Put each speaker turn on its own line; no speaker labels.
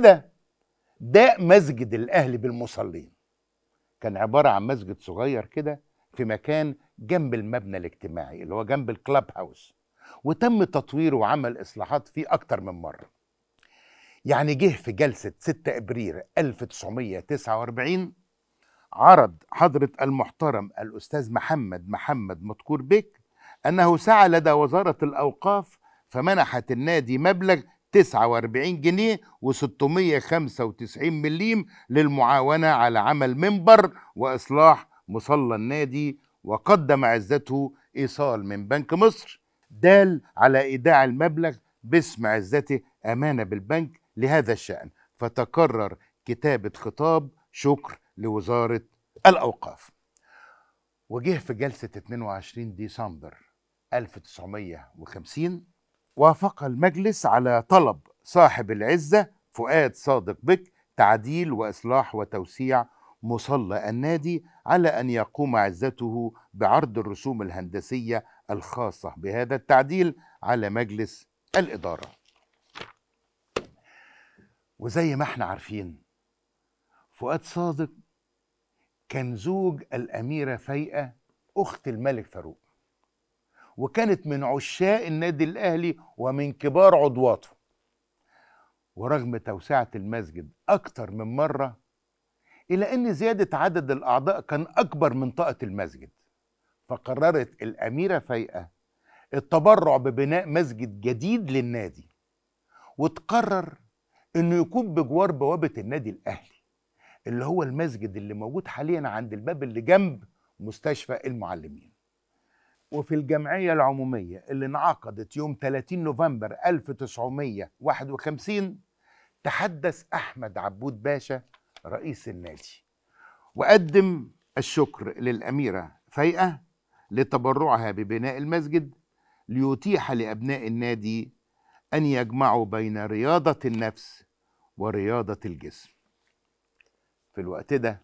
كده ده مسجد الاهلي بالمصلين. كان عبارة عن مسجد صغير كده في مكان جنب المبنى الاجتماعي اللي هو جنب الكلاب هاوس. وتم تطويره وعمل إصلاحات فيه أكتر من مرة. يعني جه في جلسة 6 إبريل 1949 عرض حضرة المحترم الأستاذ محمد محمد مذكور بك أنه سعى لدى وزارة الأوقاف فمنحت النادي مبلغ 49 جنيه و695 مليم للمعاونة على عمل منبر وإصلاح مصلى النادي وقدم عزته إيصال من بنك مصر. دال على إيداع المبلغ باسم عزته أمانة بالبنك لهذا الشأن. فتكرر كتابة خطاب شكر لوزارة الأوقاف. وجه في جلسة 22 ديسمبر 1950 وافق المجلس على طلب صاحب العزة فؤاد صادق بك تعديل وإصلاح وتوسيع مصلى النادي على أن يقوم عزته بعرض الرسوم الهندسية الخاصة بهذا التعديل على مجلس الإدارة. وزي ما إحنا عارفين فؤاد صادق كان زوج الأميرة فايقة أخت الملك فاروق. وكانت من عشاق النادي الأهلي ومن كبار عضواته. ورغم توسعة المسجد أكتر من مرة إلى أن زيادة عدد الأعضاء كان أكبر من طاقة المسجد فقررت الأميرة فايقة التبرع ببناء مسجد جديد للنادي وتقرر إنه يكون بجوار بوابة النادي الأهلي اللي هو المسجد اللي موجود حاليا عند الباب اللي جنب مستشفى المعلمين. وفي الجمعية العمومية اللي انعقدت يوم 30 نوفمبر 1951 تحدث أحمد عبود باشا رئيس النادي وقدم الشكر للأميرة فايقة لتبرعها ببناء المسجد ليتيح لأبناء النادي أن يجمعوا بين رياضة النفس ورياضة الجسم. في الوقت ده